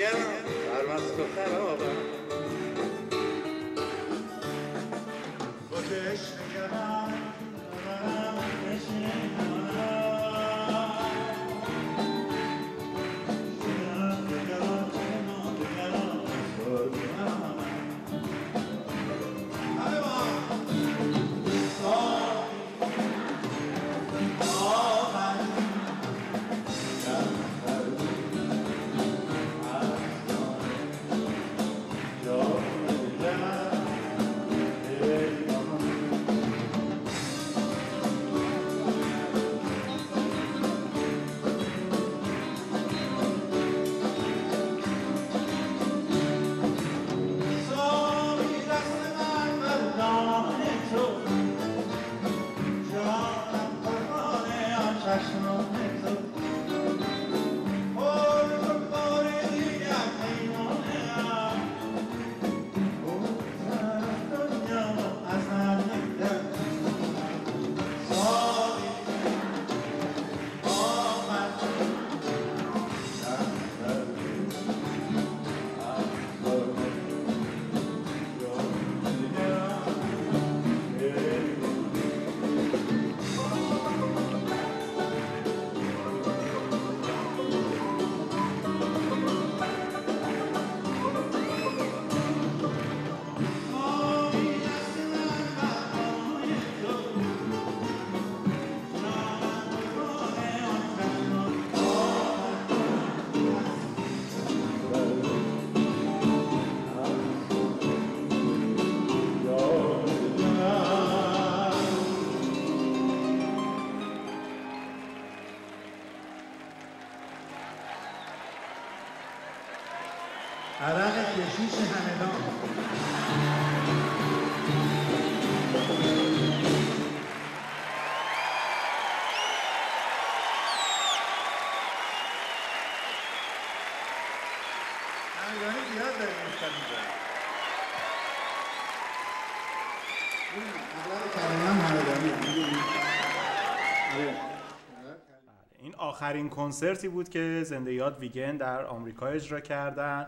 دگرم سرمست و خرابم. آخرین کنسرتی بود که زنده یاد ویگن در آمریکا اجرا کردن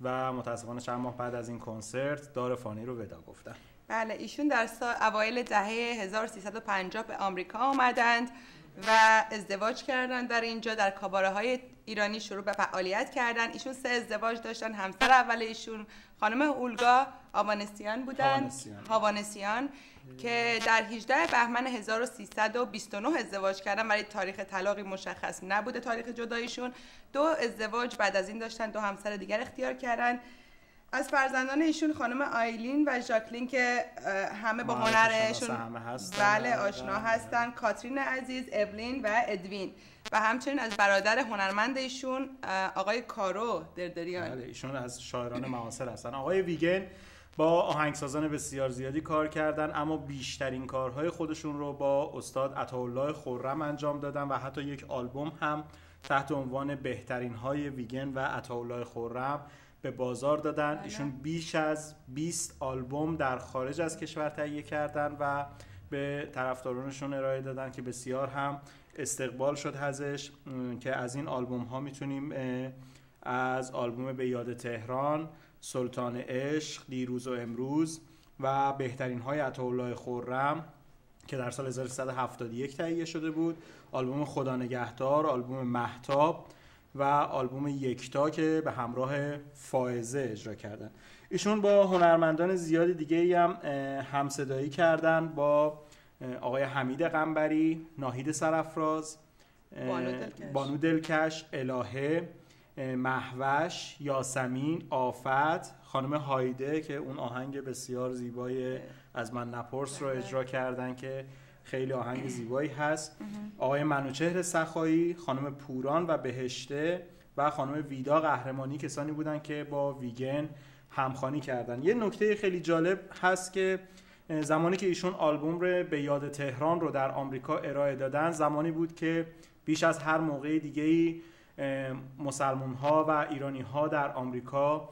و متاسفانه چند ماه بعد از این کنسرت دار فانی رو ودا گفتن. بله ایشون در سال اوایل دهه 1350 به آمریکا آمدند و ازدواج کردند در اینجا در کاباره های ایرانی شروع به فعالیت کردند ایشون سه ازدواج داشتن. همسر اول ایشون خانم اولگا آوانسیان بودند هاوانسیان. هاوانسیان که در 18 بهمن 1329 ازدواج کردن. ولی تاریخ طلاقی مشخص نبوده تاریخ جداییشون. دو ازدواج بعد از این داشتن. دو همسر دیگر اختیار کردن. از فرزندان ایشون خانم آیلین و ژاکلین که همه با هنرشون. بله آشنا هستن. کاترین عزیز اولین و ادوین. و همچنین از برادر هنرمند ایشون آقای کارو دردریان. بله ایشون از شاعران معاصر هستن. آقای ویگن با آهنگسازان بسیار زیادی کار کردن اما بیشترین کارهای خودشون رو با استاد عطاالله خرم انجام دادن و حتی یک آلبوم هم تحت عنوان بهترین های ویگن و عطاالله خرم به بازار دادن بله. ایشون بیش از 20 آلبوم در خارج از کشور تهیه کردن و به طرفدارانشون ارائه دادن که بسیار هم استقبال شد ازش که از این آلبوم ها می‌تونیم از آلبوم به یاد تهران سلطان عشق دیروز و امروز و بهترین های عطاالله خرم که در سال 1371 تهیه شده بود آلبوم خدا نگهدار آلبوم محتاب و آلبوم یکتا که به همراه فائزه اجرا کردن. ایشون با هنرمندان زیاد دیگه ای هم همصدایی کردن با آقای حمید قنبری ناهید سرفراز بانو دلکش. بانو دلکش الهه محوش یاسمین آفت خانم هایده که اون آهنگ بسیار زیبای از من نپرس رو اجرا کردن که خیلی آهنگ زیبایی هست. آقای منوچهر سخایی خانم پوران و بهشته و خانم ویدا قهرمانی کسانی بودن که با ویگن همخوانی کردن. یه نکته خیلی جالب هست که زمانی که ایشون آلبوم رو به یاد تهران رو در آمریکا ارائه دادن زمانی بود که بیش از هر موقع دیگه ای مسلمون ها و ایرانی ها در آمریکا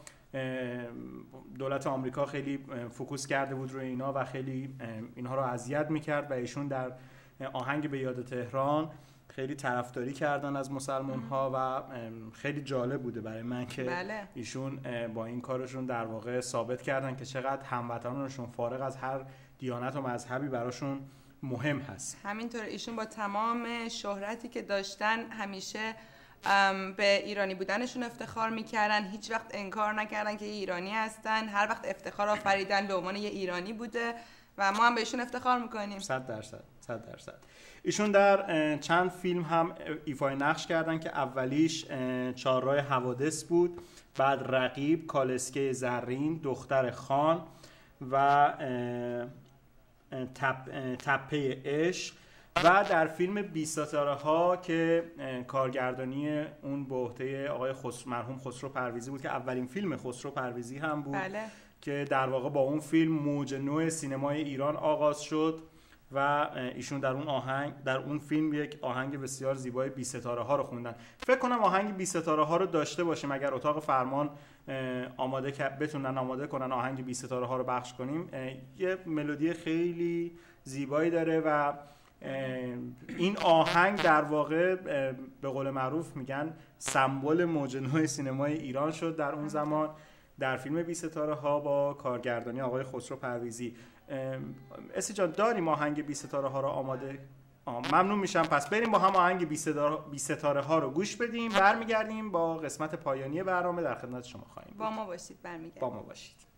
دولت آمریکا خیلی فوکوس کرده بود روی اینا و خیلی اینها رو اذیت می‌کرد و ایشون در آهنگ به یاد تهران خیلی طرفداری کردن از مسلمان ها و خیلی جالب بوده برای من که بله. ایشون با این کارشون در واقع ثابت کردن که چقدر هموطنانشون فارغ از هر دیانت و مذهبی براشون مهم هست همینطور ایشون با تمام شهرتی که داشتن همیشه به ایرانی بودنشون افتخار می‌کردن. هیچ وقت انکار نکردن که ایرانی هستن. هر وقت افتخار آفریدن به عنوان یه ایرانی بوده و ما هم بهشون افتخار می‌کنیم. صد درصد صد درصد. ایشون در چند فیلم هم ایفای نقش کردن که اولیش اه، چهارراه حوادث بود. بعد رقیب کالسکه زرین دختر خان و تپه عشق و در فیلم بی ستاره ها که کارگردانی اون به عهده آقای خس... مرحوم خسرو پرویزی بود که اولین فیلم خسرو پرویزی هم بود بله. که در واقع با اون فیلم موج نو سینمای ایران آغاز شد و ایشون در اون آهنگ در اون فیلم یک آهنگ بسیار زیبای بی ستاره ها رو خوندن. فکر کنم آهنگ بی ستاره ها رو داشته باشیم. اگر اتاق فرمان آماده که بتونن آماده کنن آهنگ بی ستاره ها رو پخش کنیم یه ملودی خیلی زیبایی داره و این آهنگ در واقع به قول معروف میگن سمبل موج نو سینمای ایران شد در اون زمان در فیلم بی ستاره ها با کارگردانی آقای خسرو پرویزی. اسی جان داریم آهنگ بی ستاره ها رو آماده؟ آه، ممنون میشم. پس بریم با هم آهنگ بی ستاره, ها رو گوش بدیم برمیگردیم با قسمت پایانی برنامه. در خدمت شما خواهیم با. ما باشید برمیگردیم. با ما باشید.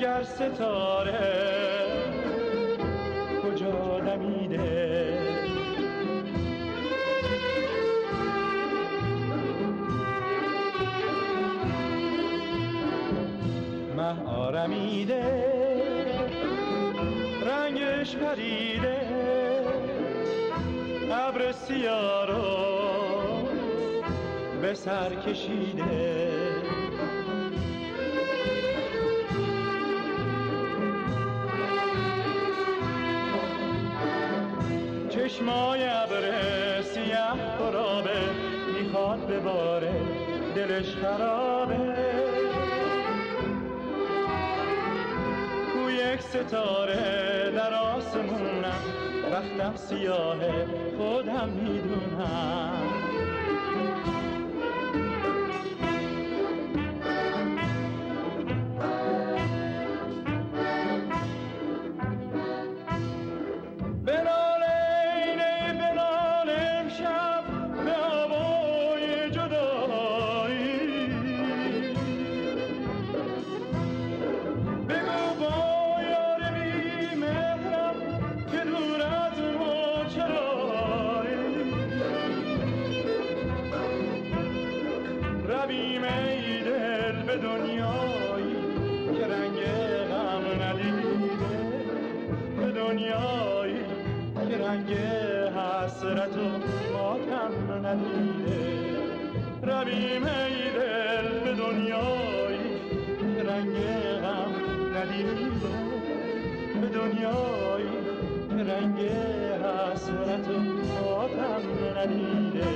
مگر ستاره کجا دمیده؟ مه آرمیده رنگش پریده ابر سیاه به سر کشیده. چشمای ابر سیاه خرابه می‌خواد بباره دلش خرابه. کو یک ستاره در آسمونم وقتم سیاهه خودم می‌دونم. که رنگ حسرت ماتم ندیده.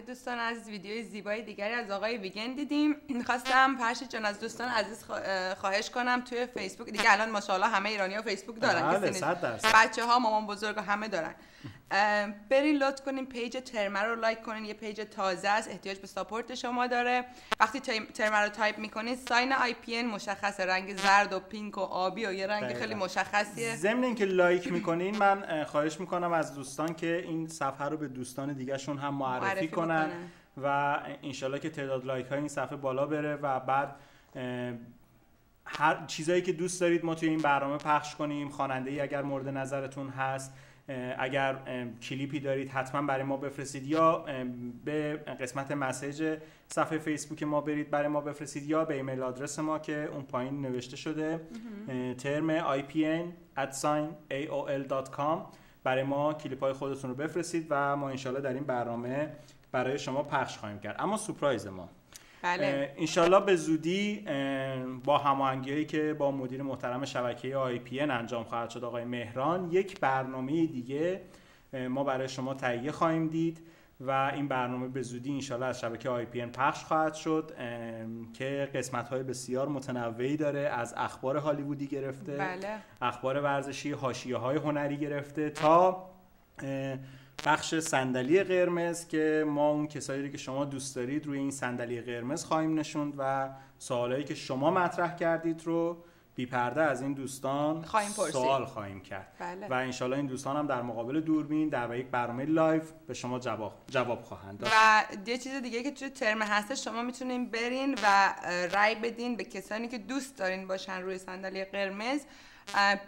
بله دوستان عزیز ویدیوی زیبای دیگری از آقای ویگن دیدیم. می‌خواستم پرشید جان از دوستان عزیز خوا- اه، خواهش کنم توی فیسبوک. دیگه الان ماشاءالله همه ایرانی ها فیسبوک دارن بله،. بچه ها مامان بزرگ همه دارن. برین لطف کنین page ترمه رو like کنین. یه page تازه است احتیاج به support شما داره. وقتی ترمه رو تایپ می‌کنین sign IPN مشخص رنگ زرد و pink و آبی و یه رنگ دقیقاً. خیلی مشخصیه. ضمن اینکه like می‌کنین من اه، خواهش می‌کنم از دوستان که این صفحه رو به دوستان دیگهشون هم معرفی, معرفی کنن. و انشالله که تعداد لایک های این صفحه بالا بره و بعد هر چیزایی که دوست دارید ما توی این برنامه پخش کنیم. خواننده ای اگر مورد نظرتون هست. اگر کلیپی دارید حتما برای ما بفرستید یا به قسمت مسیج صفحه فیسبوک ما برید برای ما بفرستید یا به ایمیل آدرس ما که اون پایین نوشته شده. ترم IPN AOL.com برای ما کلیپ های خودتون رو بفرستید و ما انشالله در این برنامه برای شما پخش خواهیم کرد. اما سورپرایز ما. بله. انشالله به زودی با هماهنگی که با مدیر محترم شبکه IPN انجام خواهد شد آقای مهران یک برنامه دیگه ما برای شما تهیه خواهیم دید و این برنامه به زودی انشالله از شبکه IPN پخش خواهد شد که قسمت های بسیار متنوعی داره از اخبار هالیوودی گرفته بله. اخبار ورزشی حاشیه های هنری گرفته تا بخش صندلی قرمز که ما اون کسایی رو که شما دوست دارید روی این صندلی قرمز خواهیم نشوند و سوالایی که شما مطرح کردید رو بی پرده از این دوستان خواهیم پرسید. سوال خواهیم کرد. بله. و انشالله این دوستان هم در مقابل دوربین در یک برنامه live به شما جواب جواب خواهند داد. و یه چیز دیگه که توی ترمه هستش شما می‌تونین برین و رای بدین به کسانی که دوست دارین باشن روی صندلی قرمز.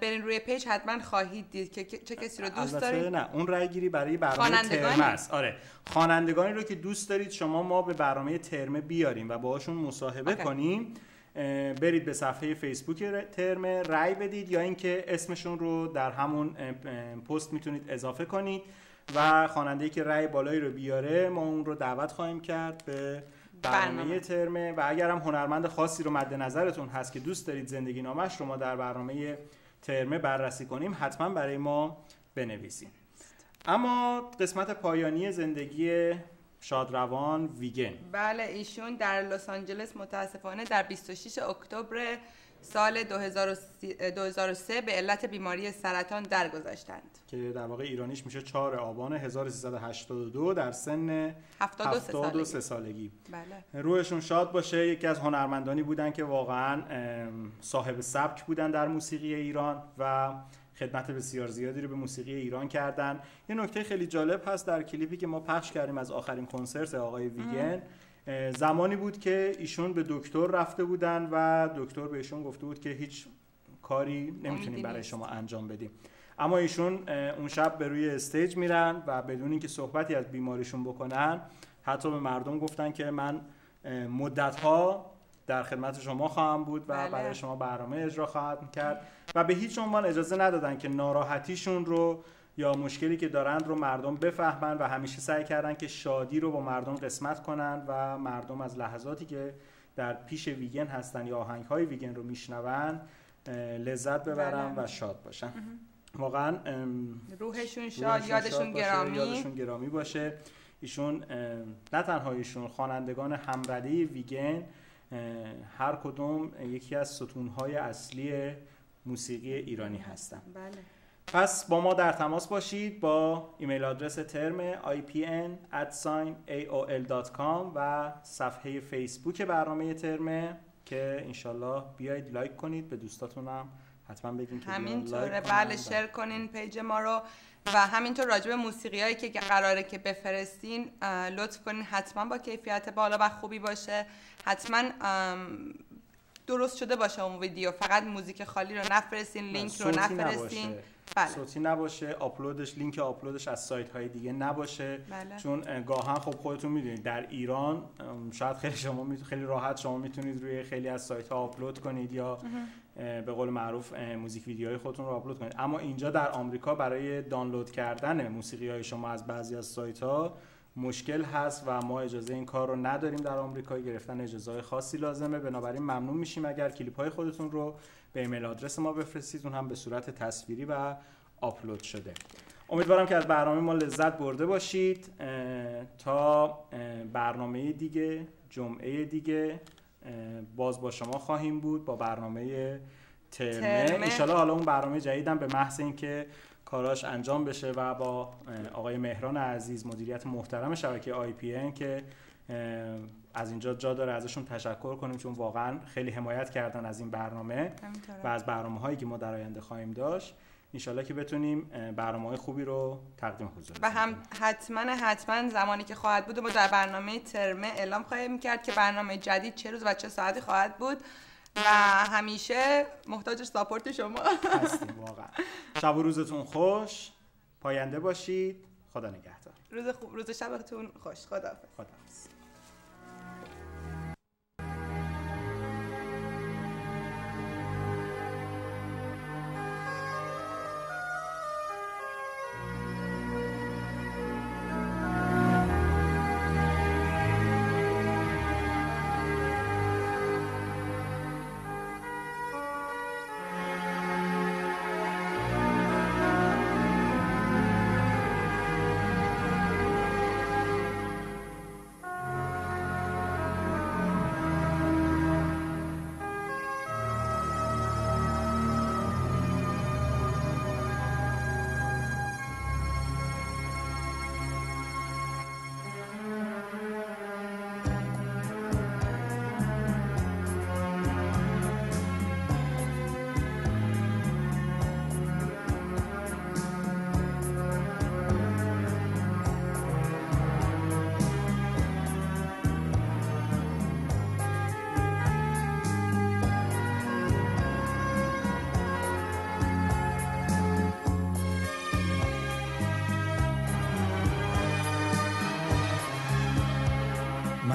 برین روی page حتما خواهید دید که چه کسی رو دوست دارین نه اون رای گیری برای برنامه؟ ترمه است. آره. خوانندگانی رو که دوست دارید شما ما به برنامه ترمه بیاریم و باهاشون مصاحبه okay. کنیم. برید به صفحه فیسبوک ترمه رای بدید یا اینکه اسمشون رو در همون پست می‌تونید اضافه کنید. و خواننده‌ای که رای بالایی رو بیاره ما اون رو دعوت خواهیم کرد به برنامه. ترمه و اگر هم هنرمند خاصی رو مد نظرتون هست که دوست دارید زندگی نامش رو ما در برنامه ترمه بررسی کنیم حتما برای ما بنویسید اما قسمت پایانی زندگی شادروان ویگن بله ایشون در لس آنجلس متاسفانه در 26 اکتبر سال 2030 2003 به علت بیماری سرطان درگذشتند. که در واقع ایرانیش میشه 4 آبان 1382 در سن 72 73 سالگی. سالگی. بله. روحشون شاد باشه یکی از هنرمندانی بودن که واقعا ام، صاحب سبک بودن در موسیقی ایران و خدمت بسیار زیادی رو به موسیقی ایران کردن. یه نکته خیلی جالب هست در کلیپی که ما پخش کردیم از آخرین کنسرت آقای ویگن. اه، زمانی بود که ایشون به دکتر رفته بودن و دکتر بهشون گفته بود که هیچ کاری نمی‌تونیم برای. شما انجام بدیم اما ایشون اون شب به روی استیج میرن و بدون اینکه صحبتی از بیماریشون بکنن حتی به مردم گفتن که من مدت ها در خدمت شما خواهم بود و بله. برای شما برنامه اجرا خواهم کرد و به هیچ عنوان اجازه ندادن که ناراحتیشون رو یا مشکلی که دارند رو مردم بفهمن و همیشه سعی کردن که شادی رو با مردم قسمت کنن و مردم از لحظاتی که در پیش ویگن هستن یا آهنگ های ویگن رو میشنون لذت ببرن. و شاد باشن. واقعا روحشون شاد یادشون گرامی. یادشون گرامی باشه. ایشون نه تنها ایشون خوانندگان همرده ویگن هر کدوم یکی از ستونهای اصلی موسیقی ایرانی هستن. بله. پس با ما در تماس باشید با email address termehipn@aol.com و صفحه فیسبوک برنامه ترمه که انشالله بیایید like کنید. به دوستاتون هم حتما بگین که همینطوره. بله. share کنین page ما رو. و همینطور راجع به موسیقی هایی که قراره که بفرستین لطف کنین. حتما با کیفیت بالا و خوبی باشه. حتما درست شده باشه اون ویدیو. فقط موزیک خالی رو نفرستین لینک رو نفرستین. نباشه. بله. صوتی نباشه آپلودش لینک آپلودش از سایت های دیگه نباشه. بله. چون اه، گاهن خب خودتون می‌دونید در ایران شاید خیلی شما می- خیلی راحت شما می‌تونید روی خیلی از سایت ها آپلود کنید یا به قول معروف music video های خودتون رو آپلود کنید. اما اینجا در آمریکا برای دانلود کردن موسیقی های شما از بعضی از سایت ها مشکل هست و ما اجازه این کار رو نداریم در آمریکا. گرفتن اجازه خاصی لازمه. بنابراین ممنون میشیم اگر کلیپ های خودتون رو به ایمیل آدرس ما بفرستید. اون هم به صورت تصویری و آپلود شده. امیدوارم که از برنامه ما لذت برده باشید. تا برنامه دیگه جمعه دیگه باز با شما خواهیم بود با برنامه ترمه. ترمه. حالا اون برنامه جدیدم به محض اینکه کاراش انجام بشه و با آقای مهران عزیز مدیریت محترم شبکه آی پی ان که از اینجا جا داره ازشون تشکر کنیم چون واقعا خیلی حمایت کردن از این برنامه و. از برنامه هایی که ما در آینده خواهیم داشت. انشالله که بتونیم برنامه های خوبی رو تقدیم حضور و هم حتما حتما زمانی که خواهد بود ما در برنامه ترمه اعلام خواهیم کرد که برنامه جدید چه روز و چه ساعتی خواهد بود. و همیشه محتاج ساپورت شما. هستیم واقعا. شب و روزتون خوش. پاینده باشید. خدا نگهدار. روز خوب روز شبتون خوش. خداحافظ. خداحافظ.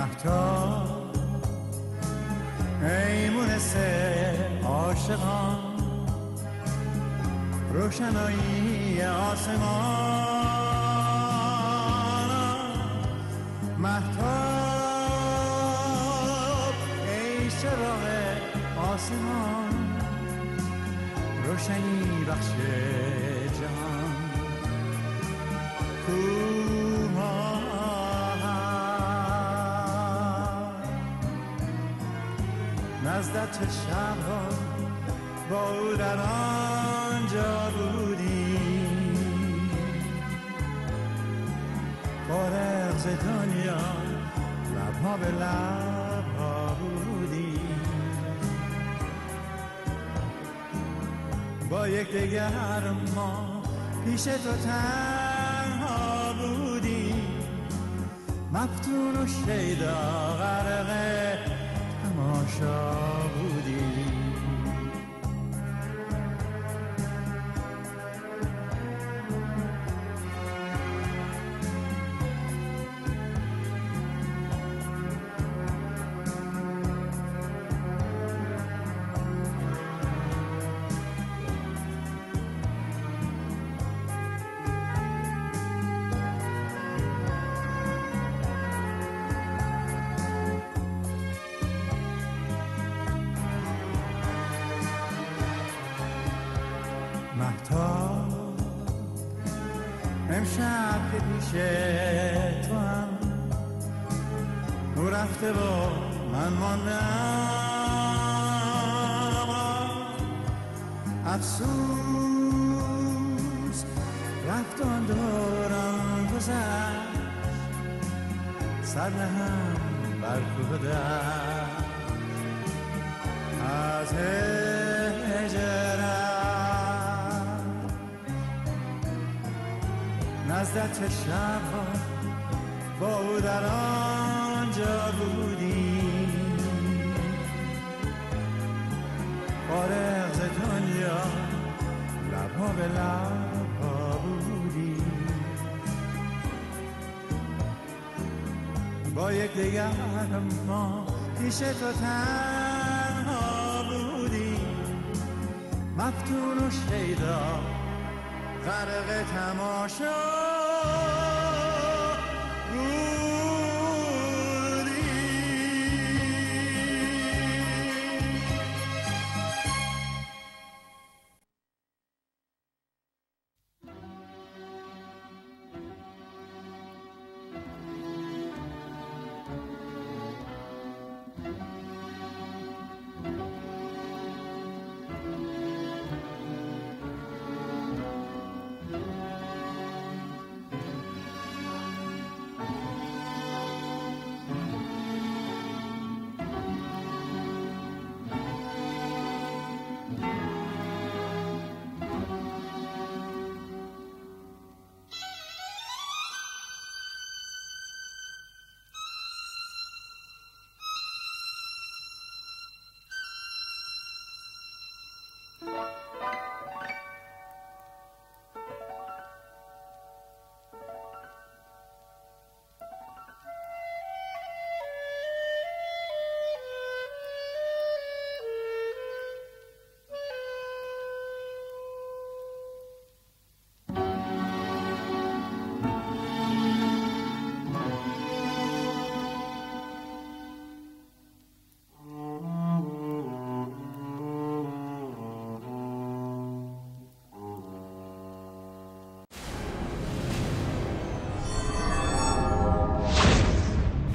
مهتاب ای مونس عاشقان روشنایی آسمان. مهتاب ای چراغ آسمان. روشنی بخش نزدت شبها با او در آنجا بودیم فارغ ز دنیا لبها به لبها بودیم با یک دیگر ما پیش تو تنها بودیم مفتون و شیدا غرق تماشا که تو هم. او رفته و من ماندم. افسوس رفت آن دوران گذشت. سر نهم بر کوه نزدت شبها با او در آنجا بودیم. فارغ ز دنیا لبها به لبها بودیم. با یک دیگر ما پیش تو تنها بودیم. مفتون و شیدا غرق تماشا بودیم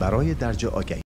برای درج آگهی.